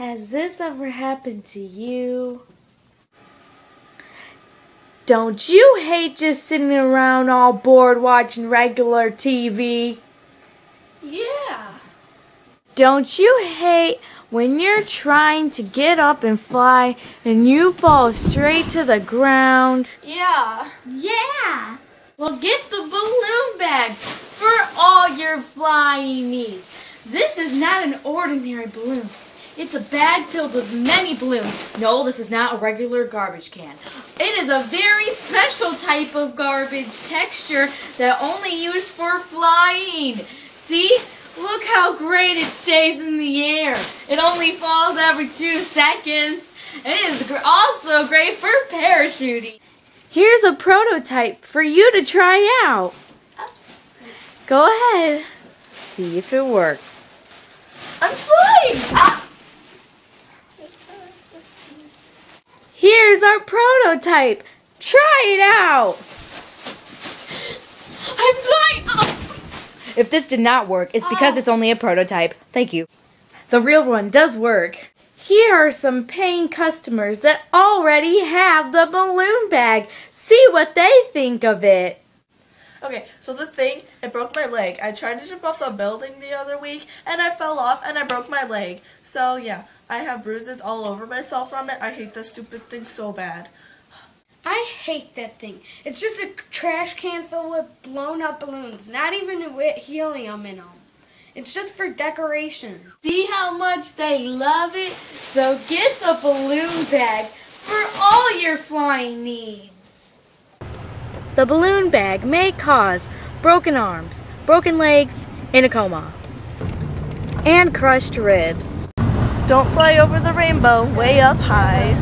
Has this ever happened to you? Don't you hate just sitting around all bored watching regular TV? Yeah. Don't you hate when you're trying to get up and fly and you fall straight to the ground? Yeah. Yeah. Well, get the balloon bag for all your flying needs. This is not an ordinary balloon. It's a bag filled with many balloons. No, this is not a regular garbage can. It is a very special type of garbage texture that only used for flying. See? Look how great it stays in the air. It only falls every two seconds. It is also great for parachuting. Here's a prototype for you to try out. Go ahead. See if it works. I'm flying! Ah! Here's our prototype. Try it out. I'm flying! Oh. If this did not work, it's because ah. it's only a prototype. Thank you. The real one does work. Here are some paying customers that already have the balloon bag. See what they think of it. Okay, so the thing, it broke my leg. I tried to jump off a building the other week, and I fell off, and I broke my leg. So, yeah, I have bruises all over myself from it. I hate that stupid thing so bad. I hate that thing. It's just a trash can filled with blown up balloons, not even with helium in them. It's just for decoration. See how much they love it? So get the balloon bag for all your flying needs. The balloon bag may cause broken arms, broken legs, and a coma, and crushed ribs. Don't fly over the rainbow way up high.